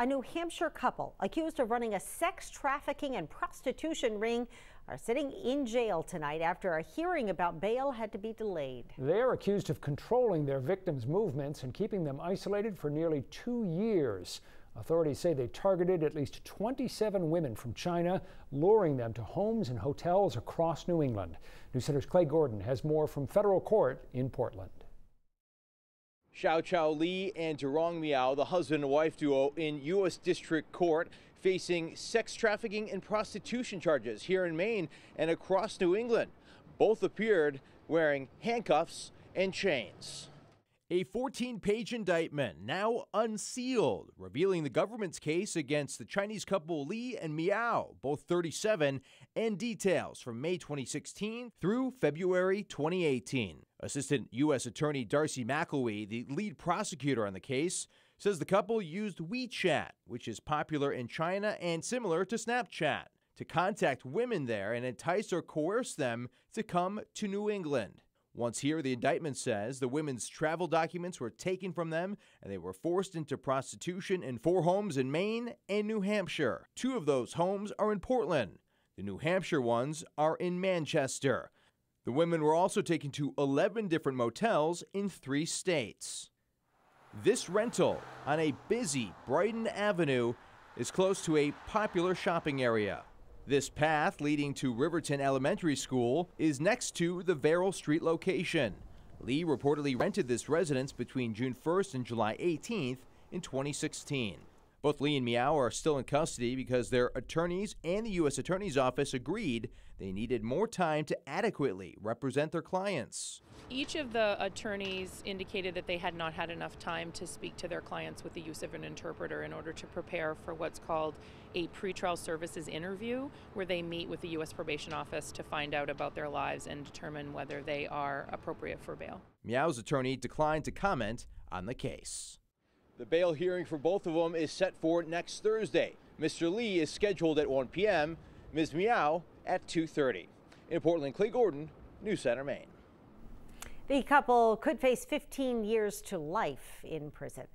A New Hampshire couple accused of running a sex trafficking and prostitution ring are sitting in jail tonight after a hearing about bail had to be delayed. They are accused of controlling their victims' movements and keeping them isolated for nearly two years. Authorities say they targeted at least 27 women from China, luring them to homes and hotels across New England. News Center's Clay Gordon has more from federal court in Portland. Xiao Chao Li and Durong Miao, the husband and wife duo in U.S. District Court, facing sex trafficking and prostitution charges here in Maine and across New England. Both appeared wearing handcuffs and chains. A 14 page indictment now unsealed, revealing the government's case against the Chinese couple Li and Miao, both 37, and details from May 2016 through February 2018. Assistant U.S. Attorney Darcy McElwee, the lead prosecutor on the case, says the couple used WeChat, which is popular in China and similar to Snapchat, to contact women there and entice or coerce them to come to New England. Once here, the indictment says the women's travel documents were taken from them and they were forced into prostitution in four homes in Maine and New Hampshire. Two of those homes are in Portland. The New Hampshire ones are in Manchester. The women were also taken to 11 different motels in three states. This rental on a busy Brighton Avenue is close to a popular shopping area. This path leading to Riverton Elementary School is next to the Verrill Street location. Li reportedly rented this residence between June 1st and July 18th in 2016. Both Li and Miao are still in custody because their attorneys and the U.S. Attorney's Office agreed they needed more time to adequately represent their clients. Each of the attorneys indicated that they had not had enough time to speak to their clients with the use of an interpreter in order to prepare for what's called a pretrial services interview, where they meet with the U.S. Probation Office to find out about their lives and determine whether they are appropriate for bail. Miao's attorney declined to comment on the case. The bail hearing for both of them is set for next Thursday. Mr. Li is scheduled at 1 p.m., Ms. Miao at 2.30. In Portland, Clay Gordon, News Center, Maine. The couple could face 15 years to life in prison.